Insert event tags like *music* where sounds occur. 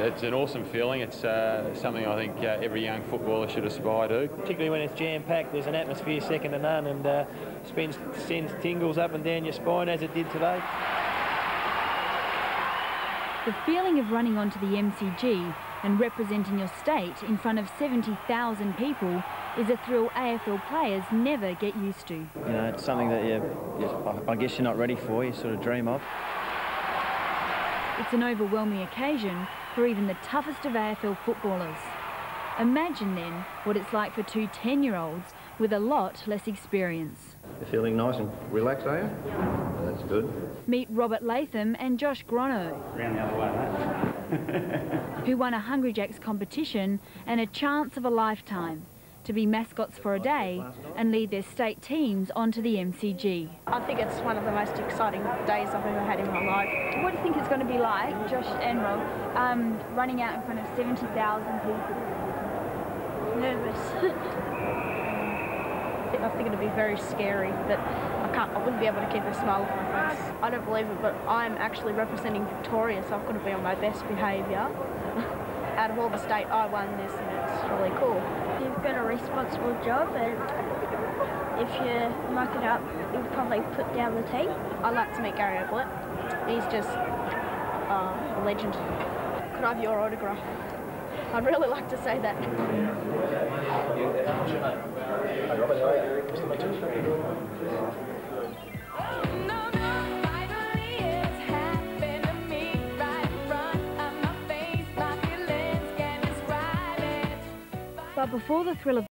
It's an awesome feeling. It's uh, something I think uh, every young footballer should aspire to. Particularly when it's jam-packed, there's an atmosphere second to none and uh, spends, sends tingles up and down your spine as it did today. The feeling of running onto the MCG and representing your state in front of 70,000 people is a thrill AFL players never get used to. You know, it's something that you, I guess you're not ready for, you sort of dream of. It's an overwhelming occasion for even the toughest of AFL footballers. Imagine then what it's like for two 10-year-olds with a lot less experience. You're feeling nice and relaxed, are you? Yeah. That's good. Meet Robert Latham and Josh Grono. Round the other way, *laughs* who won a Hungry Jacks competition and a chance of a lifetime to be mascots for a day and lead their state teams onto the MCG. I think it's one of the most exciting days I've ever had in my life. What do you think it's going to be like, Josh and Rob, um, running out in front of 70,000 people? Nervous. *laughs* I think it'll be very scary, but I can't. I wouldn't be able to keep a smile off my face. I don't believe it, but I'm actually representing Victoria, so I've got to be on my best behaviour. *laughs* Out of all the state, I won this, and it's really cool you've got a responsible job and if you muck it up, you'll probably put down the team. I'd like to meet Gary Ablett. He's just uh, a legend. Could I have your autograph? I'd really like to say that. But before the thrill of